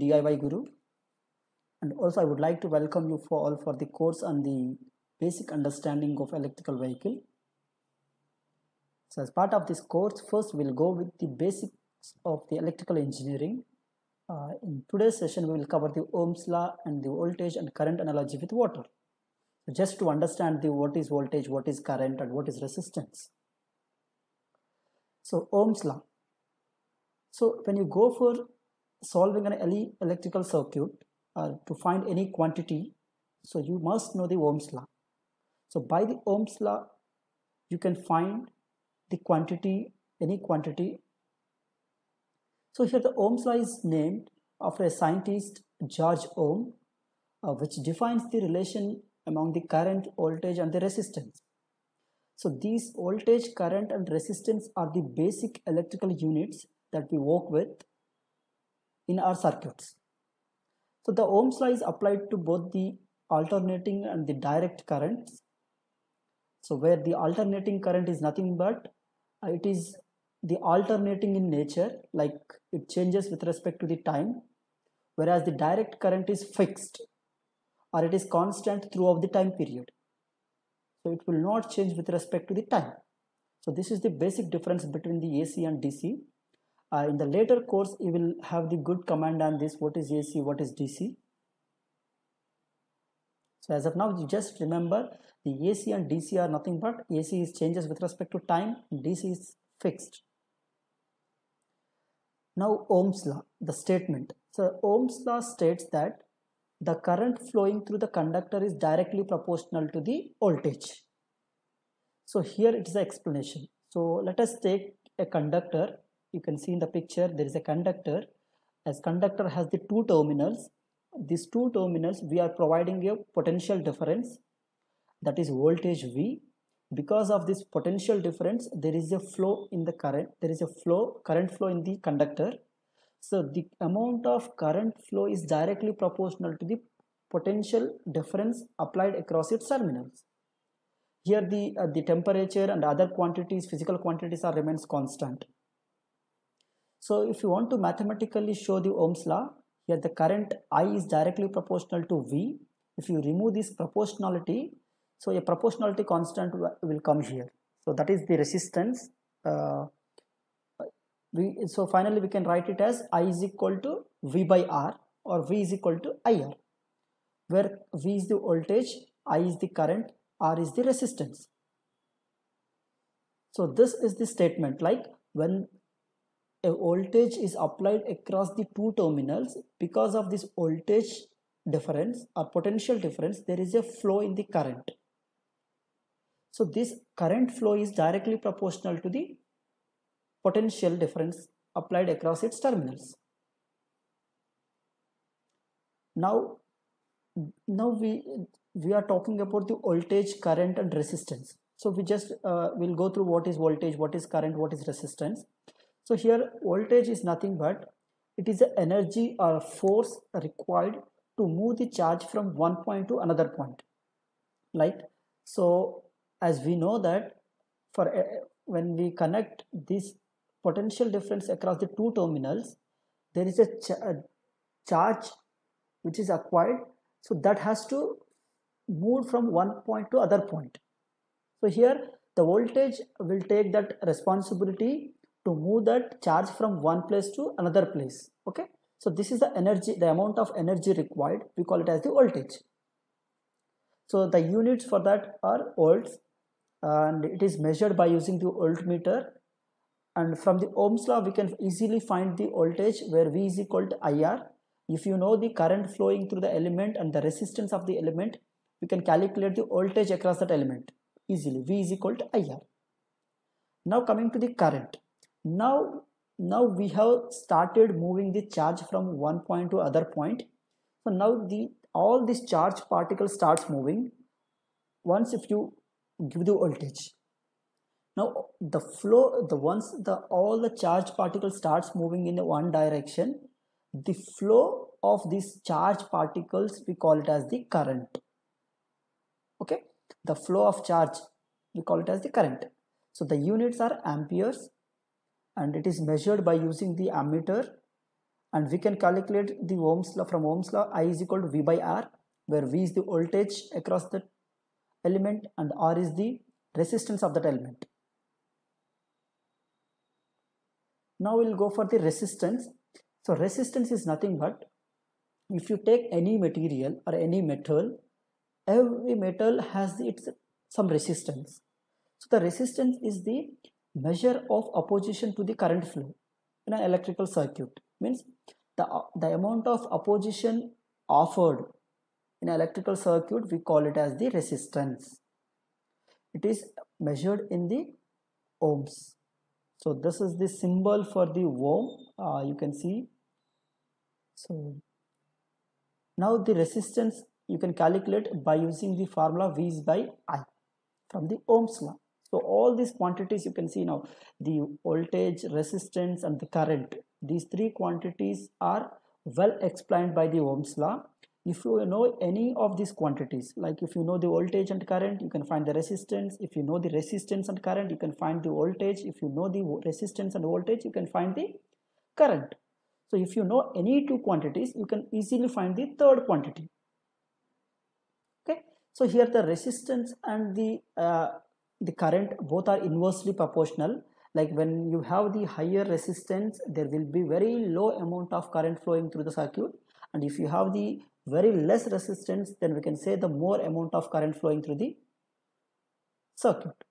DIY Guru and also I would like to welcome you for all for the course on the basic understanding of electrical vehicle. So as part of this course first we'll go with the basics of the electrical engineering. Uh, in today's session we will cover the Ohm's law and the voltage and current analogy with water. So just to understand the what is voltage, what is current and what is resistance. So Ohm's law. So when you go for solving an electrical circuit uh, to find any quantity so you must know the ohms law. So by the ohms law you can find the quantity any quantity. So here the ohms law is named after a scientist george ohm uh, which defines the relation among the current voltage and the resistance. So these voltage current and resistance are the basic electrical units that we work with in our circuits. So the Ohm's law is applied to both the alternating and the direct currents. So where the alternating current is nothing but uh, it is the alternating in nature like it changes with respect to the time whereas the direct current is fixed or it is constant throughout the time period. So it will not change with respect to the time. So this is the basic difference between the AC and DC uh, in the later course you will have the good command on this what is AC what is DC so as of now you just remember the AC and DC are nothing but AC is changes with respect to time DC is fixed. Now Ohm's law the statement. So Ohm's law states that the current flowing through the conductor is directly proportional to the voltage. So here it is the explanation. So let us take a conductor you can see in the picture there is a conductor. As conductor has the two terminals these two terminals we are providing a potential difference. That is voltage V. Because of this potential difference there is a flow in the current there is a flow current flow in the conductor. So the amount of current flow is directly proportional to the potential difference applied across its terminals. Here the uh, the temperature and other quantities physical quantities are remains constant so if you want to mathematically show the Ohm's law, here the current I is directly proportional to V. If you remove this proportionality, so a proportionality constant will come here. So that is the resistance. Uh, we, so finally we can write it as I is equal to V by R or V is equal to IR where V is the voltage, I is the current, R is the resistance. So this is the statement like when a voltage is applied across the two terminals. Because of this voltage difference or potential difference there is a flow in the current. So this current flow is directly proportional to the potential difference applied across its terminals. Now now we we are talking about the voltage current and resistance. So we just uh, will go through what is voltage what is current what is resistance so here voltage is nothing but it is the energy or force required to move the charge from one point to another point. Like so as we know that for uh, when we connect this potential difference across the two terminals there is a, ch a charge which is acquired so that has to move from one point to other point so here the voltage will take that responsibility to move that charge from one place to another place okay? So this is the energy the amount of energy required. We call it as the voltage. So the units for that are volts and it is measured by using the voltmeter. And from the ohms law we can easily find the voltage where v is equal to ir if you know the current flowing through the element and the resistance of the element we can calculate the voltage across that element easily. V is equal to ir now coming to the current now now we have started moving the charge from one point to other point. So now the all this charge particle starts moving once if you give the voltage. Now the flow the once the all the charge particle starts moving in one direction the flow of these charge particles we call it as the current. Okay? The flow of charge we call it as the current. So the units are amperes and it is measured by using the ammeter. And we can calculate the ohms law from ohms law i is equal to v by r where v is the voltage across the element and r is the resistance of that element. Now we'll go for the resistance. So resistance is nothing but if you take any material or any metal every metal has its some resistance. So the resistance is the measure of opposition to the current flow in an electrical circuit. Means the, the amount of opposition offered in electrical circuit we call it as the resistance. It is measured in the ohms. So this is the symbol for the ohm. Uh, you can see. So now the resistance you can calculate by using the formula v is by i from the ohms law so all these quantities you can see now the voltage resistance and the current. These three quantities are well explained by the ohms law. If you know any of these quantities like if you know the voltage and current you can find the resistance. If you know the resistance and current you can find the voltage. If you know the resistance and voltage you can find the current. So if you know any two quantities you can easily find the third quantity. Okay? So here the resistance and the uh, the current both are inversely proportional. Like when you have the higher resistance there will be very low amount of current flowing through the circuit. And if you have the very less resistance then we can say the more amount of current flowing through the circuit.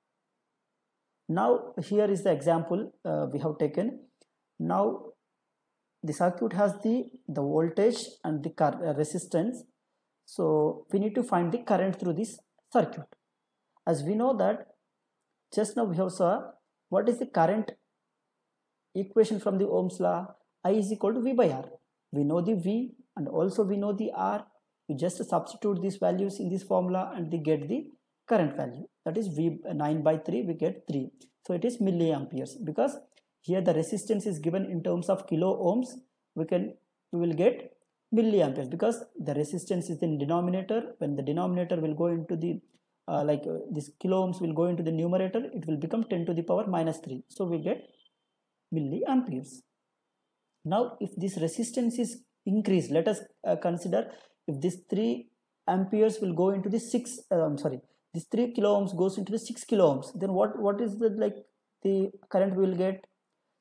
Now here is the example uh, we have taken. Now the circuit has the the voltage and the uh, resistance. So we need to find the current through this circuit. As we know that just now we have saw what is the current equation from the ohms law? I is equal to v by r. We know the v and also we know the R. You just substitute these values in this formula and they get the current value. That is V uh, 9 by 3 we get 3 so it is milliamperes because here the resistance is given in terms of kilo ohms. We can we will get milliamperes because the resistance is in denominator. When the denominator will go into the uh, like uh, this kilo ohms will go into the numerator it will become 10 to the power minus 3 so we get milliamperes. Now if this resistance is increased let us uh, consider if this 3 amperes will go into the 6 uh, i'm sorry this 3 kilo ohms goes into the 6 kilo ohms then what what is the like the current we will get?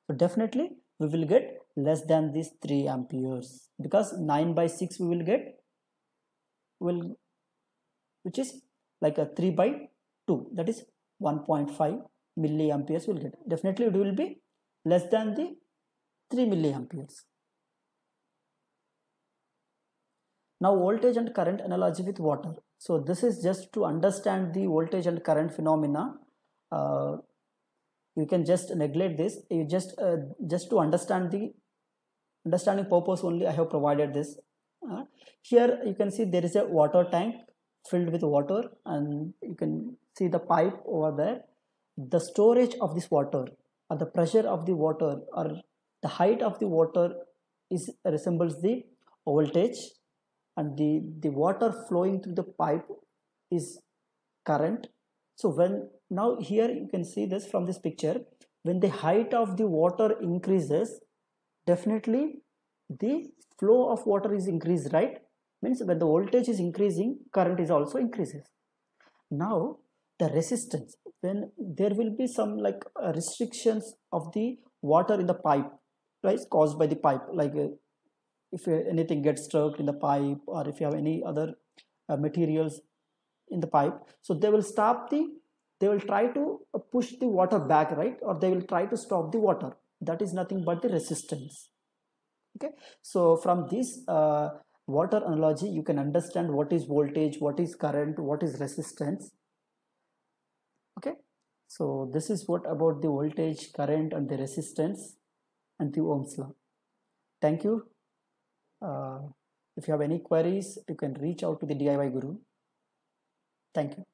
So definitely we will get less than this 3 amperes because 9 by 6 we will get will which is like a 3 by 2 that is 1.5 milliamperes will get definitely it will be less than the 3 milliamperes Now voltage and current analogy with water. So this is just to understand the voltage and current phenomena. Uh, you can just neglect this. You just uh, just to understand the understanding purpose only. I have provided this. Uh, here you can see there is a water tank filled with water, and you can see the pipe over there. The storage of this water, or the pressure of the water, or the height of the water is resembles the voltage and the the water flowing through the pipe is current. So when now here you can see this from this picture. When the height of the water increases definitely the flow of water is increased right means when the voltage is increasing current is also increases. Now the resistance when there will be some like uh, restrictions of the water in the pipe right caused by the pipe like uh, if anything gets stuck in the pipe or if you have any other uh, materials in the pipe so they will stop the they will try to uh, push the water back right or they will try to stop the water. That is nothing but the resistance. Okay? So from this uh, water analogy you can understand what is voltage what is current what is resistance okay so this is what about the voltage current and the resistance and the ohms law thank you uh, if you have any queries, you can reach out to the DIY Guru. Thank you.